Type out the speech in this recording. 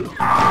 Ah!